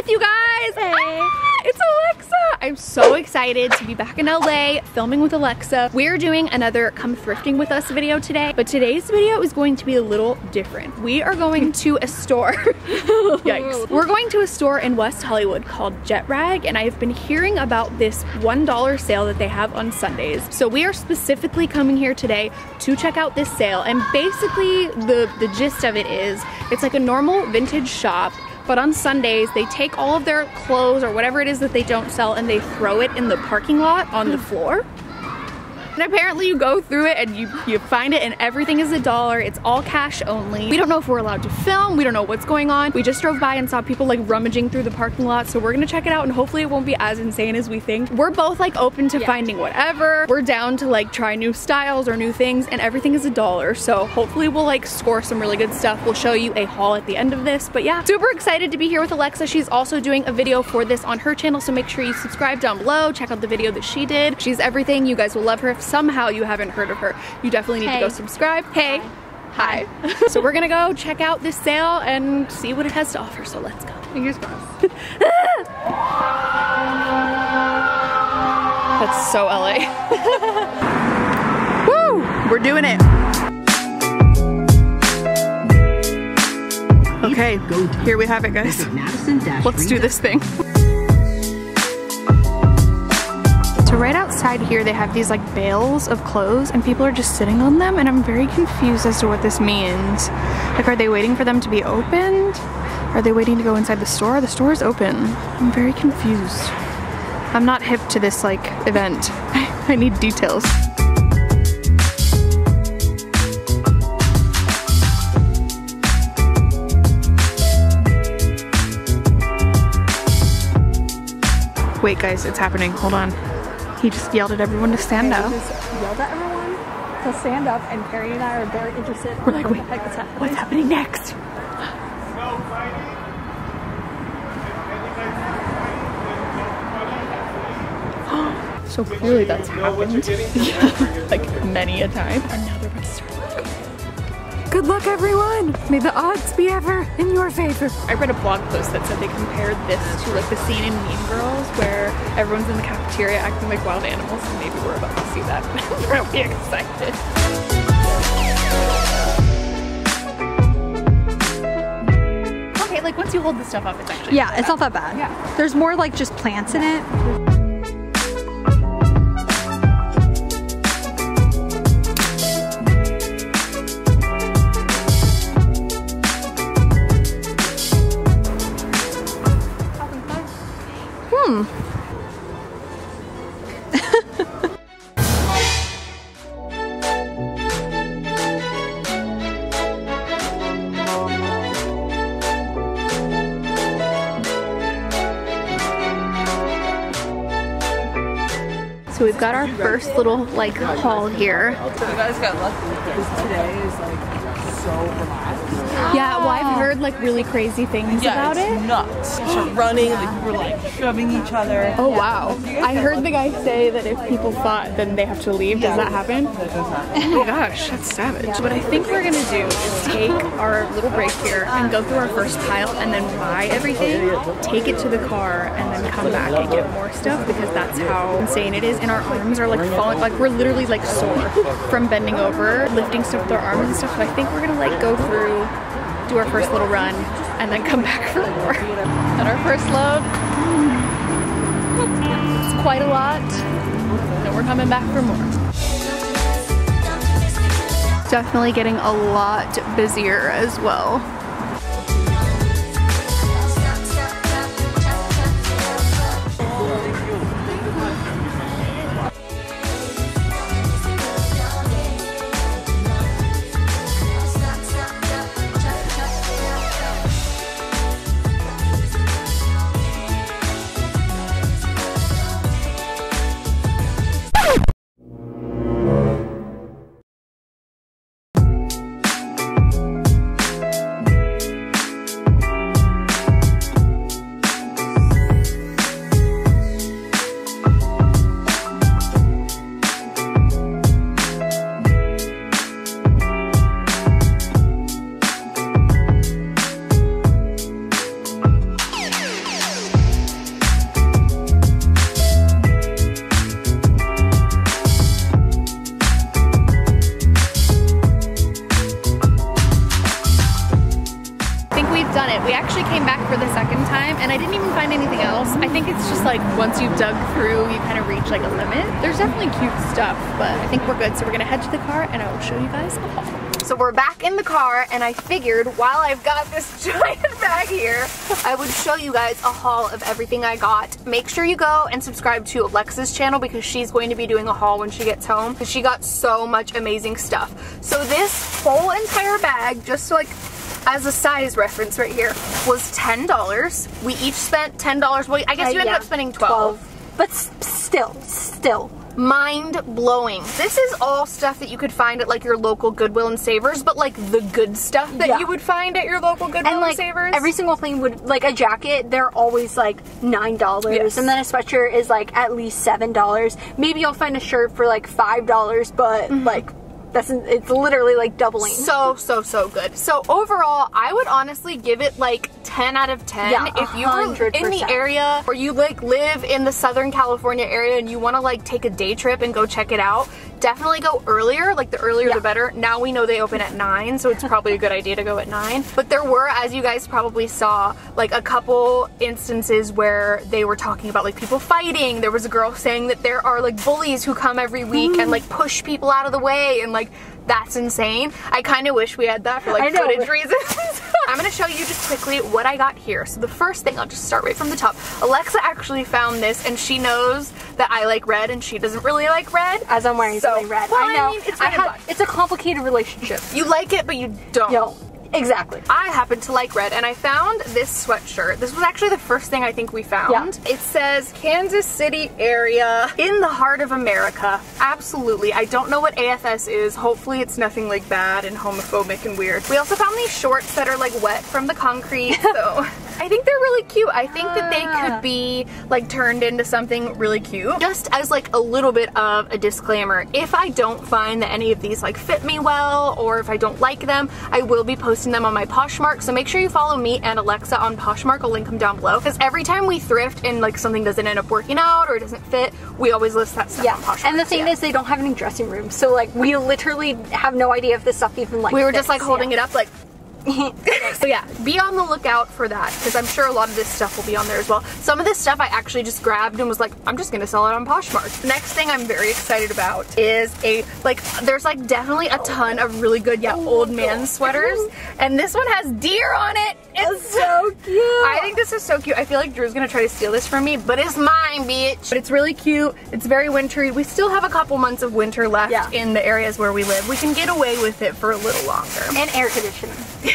with you guys. Hey. Ah, it's Alexa. I'm so excited to be back in LA filming with Alexa. We're doing another come thrifting with us video today, but today's video is going to be a little different. We are going to a store. Yikes. We're going to a store in West Hollywood called Jet Rag, and I've been hearing about this $1 sale that they have on Sundays. So we are specifically coming here today to check out this sale, and basically the, the gist of it is, it's like a normal vintage shop but on Sundays they take all of their clothes or whatever it is that they don't sell and they throw it in the parking lot on the hmm. floor. And apparently you go through it and you, you find it and everything is a dollar. It's all cash only. We don't know if we're allowed to film. We don't know what's going on. We just drove by and saw people like rummaging through the parking lot. So we're gonna check it out and hopefully it won't be as insane as we think. We're both like open to yeah. finding whatever. We're down to like try new styles or new things and everything is a dollar. So hopefully we'll like score some really good stuff. We'll show you a haul at the end of this. But yeah, super excited to be here with Alexa. She's also doing a video for this on her channel. So make sure you subscribe down below. Check out the video that she did. She's everything. You guys will love her. If somehow you haven't heard of her, you definitely need hey. to go subscribe. Hey. Hi. Hi. so we're gonna go check out this sale and see what it has to offer, so let's go. Fingers crossed. That's so LA. Woo! We're doing it. Okay, here we have it guys. Let's do this thing. So right outside here they have these like bales of clothes and people are just sitting on them and I'm very confused as to what this means. Like are they waiting for them to be opened? Are they waiting to go inside the store? The store is open. I'm very confused. I'm not hip to this like event. I need details. Wait guys, it's happening. Hold on. He just yelled at everyone to stand up. just yelled at everyone to stand up, and Perry and I are very interested. We're like, wait, what's happening? what's happening next? so clearly that's happened. like many a time. And now they're about to start. Good luck everyone! May the odds be ever in your favor. I read a blog post that said they compared this to like the scene in Mean Girls where everyone's in the cafeteria acting like wild animals and maybe we're about to see that. we're excited. Okay, like once you hold the stuff up, it's actually Yeah, it's bad. not that bad. Yeah. There's more like just plants in it. Hmm. So we've got our first little like haul here. So you guys got lucky because today is like so relaxed. Yeah, well, I've heard like really crazy things yeah, about it's it. nuts. Start running, like we're like shoving each other. Oh wow! I heard the guy say that if people fought, then they have to leave. Does that happen? Oh my gosh, that's savage. What I think we're gonna do is take our little break here and go through our first pile and then buy everything, take it to the car, and then come back and get more stuff because that's how insane it is. And our arms are like falling, like we're literally like sore from bending over, lifting stuff with our arms and stuff. So I think we're gonna like go through do our first little run, and then come back for more. And our first load, it's quite a lot, and we're coming back for more. Definitely getting a lot busier as well. Didn't find anything else. I think it's just like once you've dug through, you kind of reach like a limit. There's definitely cute stuff, but I think we're good. So we're gonna head to the car and I will show you guys a haul. So we're back in the car and I figured while I've got this giant bag here, I would show you guys a haul of everything I got. Make sure you go and subscribe to Alexa's channel because she's going to be doing a haul when she gets home because she got so much amazing stuff. So this whole entire bag, just like as a size reference right here, was $10. We each spent $10. Well, I guess Uh, you ended yeah, up spending 12 But still, still. mind blowing. This is all stuff that you could find at like your local Goodwill and Savers, but like the good stuff that Yeah. you would find at your local Goodwill And and, Savers. every single thing would like a jacket, they're always like nine dollars, Yes. and then a sweatshirt is like at least seven dollars. Maybe you'll find a shirt for like five dollars, but like that's it's literally like doubling. so so so good. So overall, I would honestly give it like 10 out of 10 Yeah, if you were in the area or you like live in the Southern California area and you want to like take a day trip and go check it out. Definitely go earlier, like the earlier Yeah. the better. Now we know they open at 9, so it's probably a good idea to go at 9. But there were as you guys probably saw, like a couple instances where they were talking about like people fighting. There was a girl saying that there are like bullies who come every week and like push people out of the way and like that's insane. I kind of wish we had that for like footage reasons. I'm gonna show you just quickly what I got here. So the first thing, I'll just start right from the top. Alexa actually found this and she knows that I like red and she doesn't really like red. as I'm wearing So, something red, well, I know. I mean, it's I red and have- black. it's a complicated relationship. You like it, but you don't. No, exactly. I happen to like red and I found this sweatshirt. This was actually the first thing I think we found. It says Kansas City area in the heart of America. Absolutely. I don't know what AFS is. Hopefully it's nothing like bad and homophobic and weird. We also found these shorts that are like wet from the concrete. so I think they're really cute. I think that they could be like turned into something really cute. Just as like a little bit of a disclaimer, if I don't find that any of these like fit me well or if I don't like them, I will be posting them on my Poshmark. So make sure you follow me and Alexa on Poshmark. I'll link them down below. Because every time we thrift and like something doesn't end up working out or it doesn't fit, we always list that stuff Yeah, on Poshmark. and the thing Yeah. is, they don't have any dressing rooms, so like we literally have no idea if this stuff even like. we were just like holding yeah. it up like so yeah be on the lookout for that because i'm sure a lot of this stuff will be on there as well some of this stuff i actually just grabbed and was like i'm just gonna sell it on poshmark next thing i'm very excited about is a like there's like definitely a ton of really good yeah old man sweaters and this one has deer on it it's so cute. I think this is so cute. I feel like Drew's gonna try to steal this from me, but it's mine, bitch. But it's really cute. It's very wintry. We still have a couple months of winter left Yeah. in the areas where we live. We can get away with it for a little longer. and air conditioning.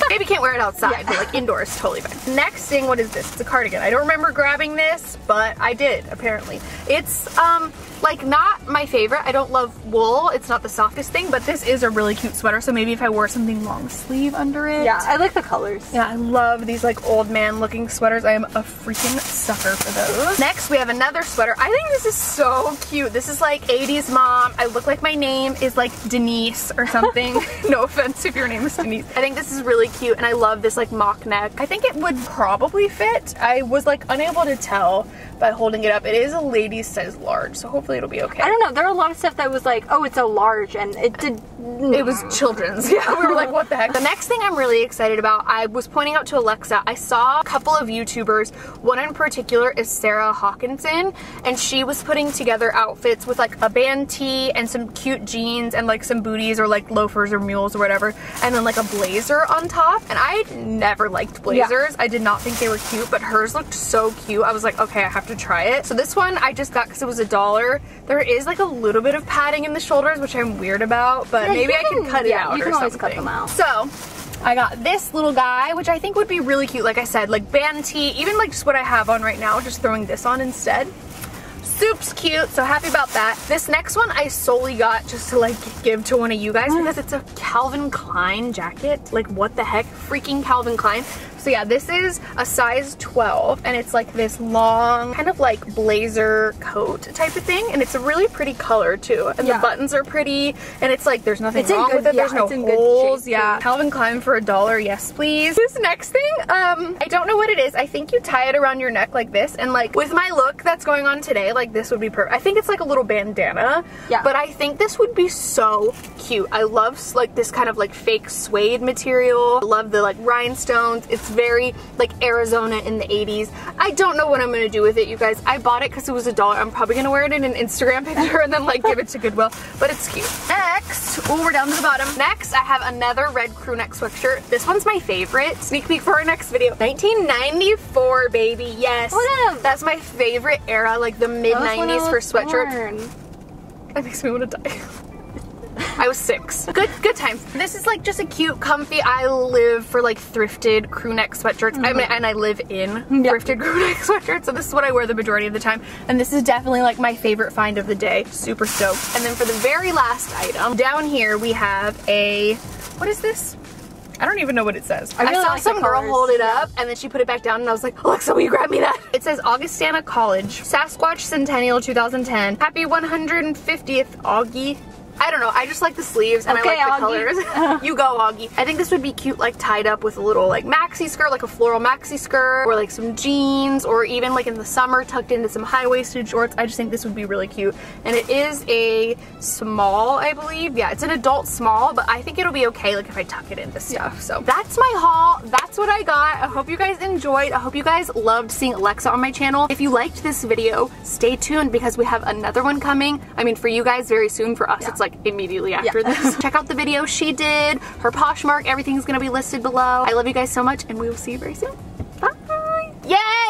Maybe can't wear it outside, but like indoors, totally fine. Next thing, what is this? It's a cardigan. I don't remember grabbing this, but I did, apparently. It's, um, like not my favorite. I don't love wool. It's not the softest thing, but this is a really cute sweater, so maybe if I wore something long sleeve under it. Yeah, I like the colors. Yeah, I love these like old man looking sweaters. I am a freaking sucker for those. Next, we have another sweater. I think this is so cute. This is like 80s mom. I look like my name is like Denise or something. no offense if your name is Denise. I think this is really cute and I love this like mock neck. I think it would probably fit. I was like unable to tell by holding it up. It is a ladies size large, so hopefully it'll be okay. I don't know. There are a lot of stuff that was like, oh, it's a large, and it did. It was children's. Yeah, we were like, what the heck? The next thing I'm really excited about, I was pointing out to Alexa, I saw a couple of YouTubers. One in particular is Sarah Hawkinson, and she was putting together outfits with like a band tee and some cute jeans and like some booties or like loafers or mules or whatever, and then like a blazer on top. And I never liked blazers. I did not think they were cute, but hers looked so cute. I was like, okay, I have to try it. So this one I just got because it was a dollar. There is like a little bit of padding in the shoulders, which I'm weird about, but Yeah, maybe you I can can- cut it yeah, out you or can always something. cut them out. So I got this little guy, which I think would be really cute. Like I said, like band tee, even like just what I have on right now, just throwing this on instead. Soup's cute, so happy about that. This next one I solely got just to like give to one of you guys because it's a Calvin Klein jacket. Like what the heck? Freaking Calvin Klein. So yeah, this is a size 12 and it's like this long kind of like blazer coat type of thing and it's a really pretty color too. And Yeah. the buttons are pretty and it's like there's nothing It's wrong good- with it. yeah, there's no it's in good holes. yeah. Calvin Klein for a dollar, yes please. This next thing, um, I don't know what it is. I think you tie it around your neck like this and like with my look that's going on today, like this would be perfect. I think it's like a little bandana. Yeah. But I think this would be so cute. I love like this kind of like fake suede material. I love the like rhinestones. It's very like Arizona in the 80s. I don't know what I'm gonna do with it, you guys. I bought it because it was a dollar. I'm probably gonna wear it in an Instagram picture and then like give it to Goodwill, but it's cute. Next, oh, we're down to the bottom. Next, I have another red crew neck sweatshirt. This one's my favorite. Sneak peek for our next video. 1994, baby, yes. What up? That's my favorite era, like the mid 90s for sweatshirt. Born. That makes me want to die. I was six. Good, good times. This is like just a cute, comfy. I live for like thrifted crew neck sweatshirts. I mean, mm-hmm. and I live in thrifted crew neck sweatshirts. So this is what I wear the majority of the time. And this is definitely like my favorite find of the day. Super stoked. And then for the very last item, down here we have a, what is this? I don't even know what it says. I, really saw like some girl hold it up and then she put it back down and I was like, Alexa, will you grab me that? It says Augustana College, Sesquicentennial 2010. Happy 150th Augie. I don't know, I just like the sleeves and Okay, I like the Augie. colors. you go, Augie. I think this would be cute like tied up with a little like maxi skirt, like a floral maxi skirt, or like some jeans, or even like in the summer tucked into some high-waisted shorts. I just think this would be really cute. And it is a small, I believe. Yeah, it's an adult small, but I think it'll be okay like if I tuck it into stuff. So that's my haul. That's what I got. I hope you guys enjoyed. I hope you guys loved seeing Alexa on my channel. If you liked this video, stay tuned because we have another one coming. I mean, for you guys very soon. For us, it's like like immediately after yeah. this. Check out the video she did, her Poshmark, everything's gonna be listed below. I love you guys so much and we will see you very soon. Bye! Yay!